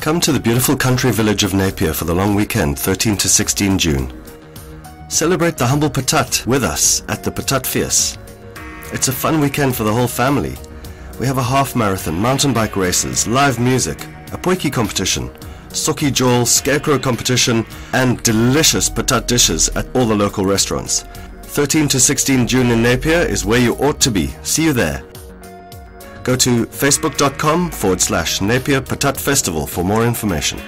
Come to the beautiful country village of Napier for the long weekend, 13 to 16 June. Celebrate the humble Patat with us at the Patatfees. It's a fun weekend for the whole family. We have a half marathon, mountain bike races, live music, a potjie competition, sokkie jol, scarecrow competition, and delicious patat dishes at all the local restaurants. 13 to 16 June in Napier is where you ought to be. See you there. Go to facebook.com forward slash Napier Patat Festival for more information.